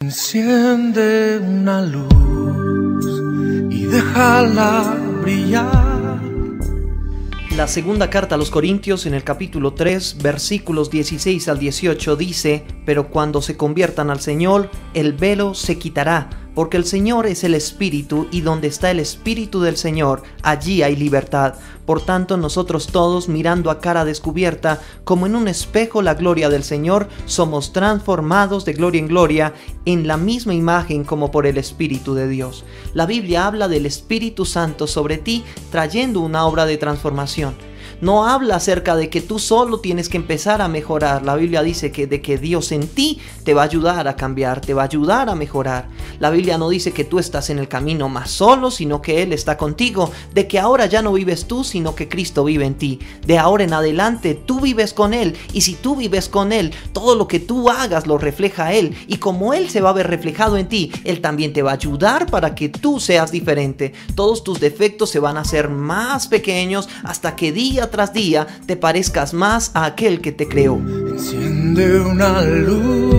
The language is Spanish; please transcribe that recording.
Enciende una luz y déjala brillar. La segunda carta a los Corintios en el capítulo 3 versículos 16 al 18 dice, pero cuando se conviertan al Señor, el velo se quitará porque el Señor es el Espíritu y donde está el Espíritu del Señor, allí hay libertad. Por tanto, nosotros todos, mirando a cara descubierta, como en un espejo la gloria del Señor, somos transformados de gloria en gloria en la misma imagen como por el Espíritu de Dios. La Biblia habla del Espíritu Santo sobre ti, trayendo una obra de transformación no habla acerca de que tú solo tienes que empezar a mejorar. La Biblia dice que de que Dios en ti te va a ayudar a cambiar, te va a ayudar a mejorar. La Biblia no dice que tú estás en el camino más solo, sino que Él está contigo. De que ahora ya no vives tú, sino que Cristo vive en ti. De ahora en adelante tú vives con Él. Y si tú vives con Él, todo lo que tú hagas lo refleja Él. Y como Él se va a ver reflejado en ti, Él también te va a ayudar para que tú seas diferente. Todos tus defectos se van a hacer más pequeños hasta que tras día te parezcas más a aquel que te creó. Enciende una luz